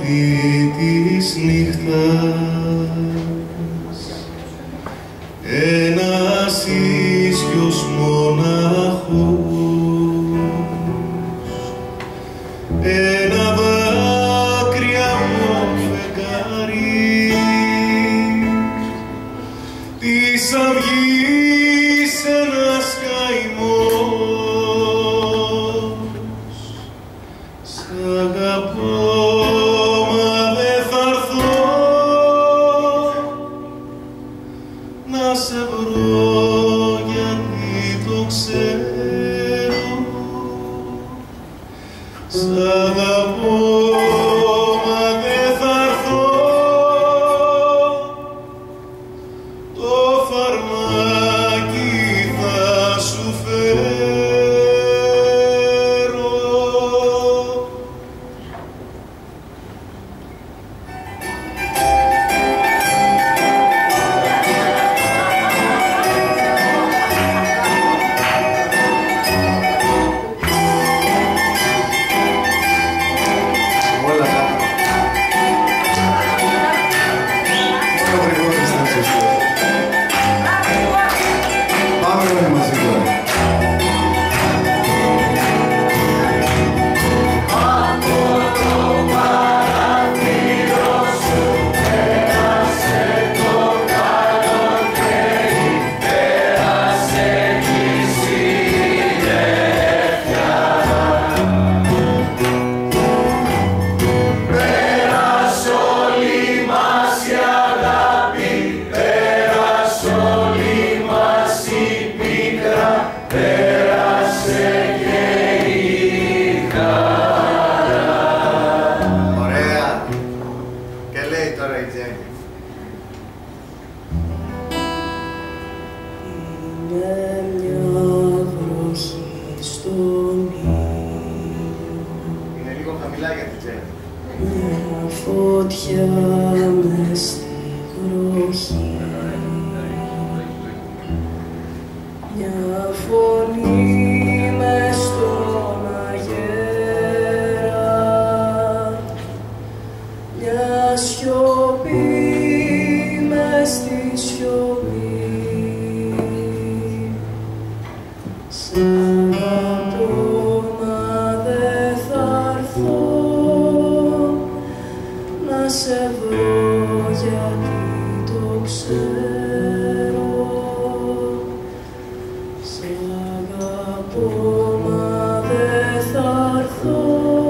παιδί της νύχτας. Ένας ίσιος μοναχός. Ένα δάκρυ από φεγγάρι της αυγής να σε βρω γιατί το ξέρω. Σ' αγαπώ θα μιλάει για την Μια φωτιά μες στην βροχή. Μια φωνή στον αγέρα. Μια σιωπή μες στη σιωπή. Σαν γιατί το ξέρω Σ' αγαπώ μα δεν θα έρθω.